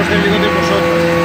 hemos tenido de vosotros.